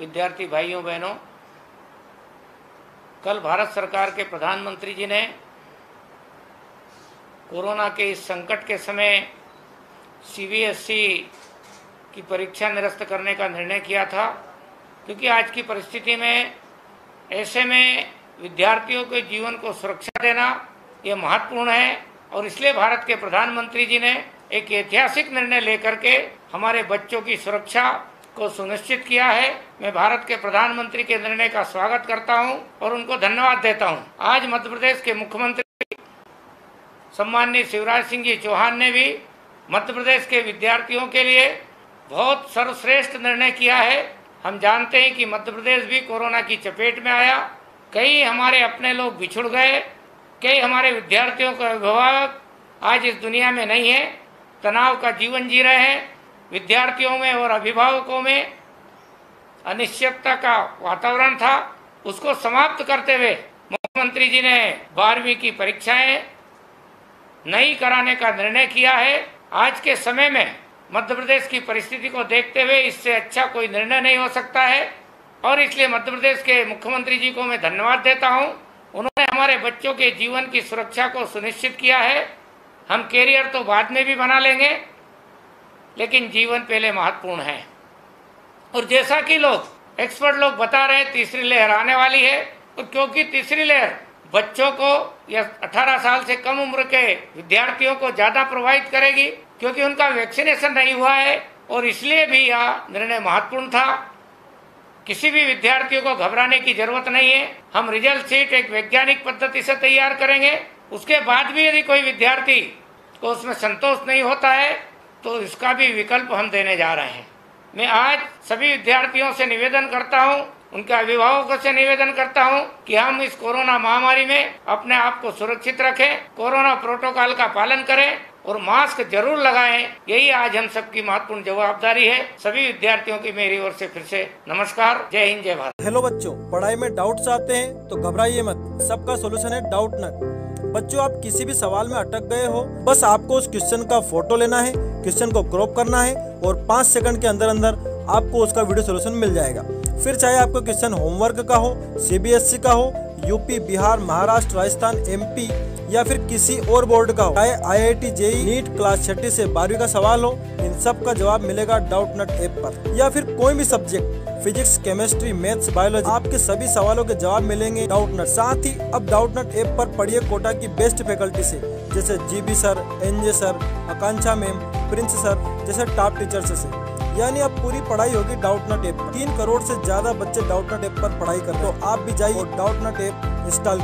विद्यार्थी भाइयों, बहनों, कल भारत सरकार के प्रधानमंत्री जी ने कोरोना के इस संकट के समय सीबीएसई की परीक्षा निरस्त करने का निर्णय किया था, क्योंकि आज की परिस्थिति में ऐसे में विद्यार्थियों के जीवन को सुरक्षा देना ये महत्वपूर्ण है और इसलिए भारत के प्रधानमंत्री जी ने एक ऐतिहासिक निर्णय लेकर के हमारे बच्चों की सुरक्षा को सुनिश्चित किया है। मैं भारत के प्रधानमंत्री के निर्णय का स्वागत करता हूँ और उनको धन्यवाद देता हूँ। आज मध्य प्रदेश के मुख्यमंत्री सम्माननीय शिवराज सिंह जी चौहान ने भी मध्य प्रदेश के विद्यार्थियों के लिए बहुत सर्वश्रेष्ठ निर्णय किया है। हम जानते हैं कि मध्य प्रदेश भी कोरोना की चपेट में आया। कई हमारे अपने लोग बिछुड़ गए। कई हमारे विद्यार्थियों का अभिभावक आज इस दुनिया में नहीं है। तनाव का जीवन जी रहे हैं। विद्यार्थियों में और अभिभावकों में अनिश्चितता का वातावरण था, उसको समाप्त करते हुए मुख्यमंत्री जी ने बारहवीं की परीक्षाएँ नहीं कराने का निर्णय किया है। आज के समय में मध्य प्रदेश की परिस्थिति को देखते हुए इससे अच्छा कोई निर्णय नहीं हो सकता है और इसलिए मध्य प्रदेश के मुख्यमंत्री जी को मैं धन्यवाद देता हूँ। उन्होंने हमारे बच्चों के जीवन की सुरक्षा को सुनिश्चित किया है। हम कैरियर तो बाद में भी बना लेंगे। लेकिन जीवन पहले महत्वपूर्ण है। और जैसा कि लोग, एक्सपर्ट लोग बता रहे तीसरी लहर आने वाली है। और क्योंकि तीसरी लहर बच्चों को या 18 साल से कम उम्र के विद्यार्थियों को ज़्यादा प्रभावित करेगी, क्योंकि उनका वैक्सीनेशन नहीं हुआ है, और इसलिए भी यह निर्णय महत्वपूर्ण था। किसी भी विद्यार्थियों को घबराने की ज़रूरत नहीं है। हम रिज़ल्ट सीट एक वैज्ञानिक पद्धति से तैयार करेंगे। उसके बाद भी यदि कोई विद्यार्थी को उसमें संतोष नहीं होता है तो इसका भी विकल्प हम देने जा रहे हैं। मैं आज सभी विद्यार्थियों से निवेदन करता हूँ, उनके अभिभावकों से निवेदन करता हूँ कि हम इस कोरोना महामारी में अपने आप को सुरक्षित रखें, कोरोना प्रोटोकॉल का पालन करें और मास्क ज़रूर लगाएँ। यही आज हम सबकी महत्वपूर्ण जवाबदारी है। सभी विद्यार्थियों की मेरी ओर से फिर से नमस्कार। जय हिंद, जय भारत। हेलो बच्चों, पढ़ाई में डाउट्स आते हैं तो घबराइए मत। सबका सोल्यूशन है डाउट नट बच्चों, आप किसी भी सवाल में अटक गए हो, बस आपको उस क्वेश्चन का फ़ोटो लेना है क्वेश्चन को क्रॉप करना है और पाँच सेकंड के अंदर अंदर आपको उसका वीडियो सोल्यूशन मिल जाएगा। फिर चाहे आपको क्वेश्चन होमवर्क का हो सीबीएसई का हो यूपी, बिहार, महाराष्ट्र, राजस्थान एमपी या फिर किसी और बोर्ड का हो। चाहे टी जेई नीट, क्लास छठी से बारहवीं का सवाल हो, इन सब का जवाब मिलेगा डाउट नट ऐप पर। या फिर कोई भी subject, physics, chemistry, maths, biology, आपके सभी सवालों के जवाब मिलेंगे डाउट नट। साथ ही अब डाउट नट ऐप पर पढ़िए कोटा की बेस्ट फैकल्टी से, जैसे GB sir NJ sir, Akanksha ma'am, Prince sir, जैसे टॉप टीचर्स से। यानी अब पूरी पढ़ाई होगी डाउट नट एप तीन करोड़ से ज़्यादा बच्चे डाउट नट एप पर पढ़ाई करते हो। आप भी जाइए डाउट नट ऐप इंस्टॉल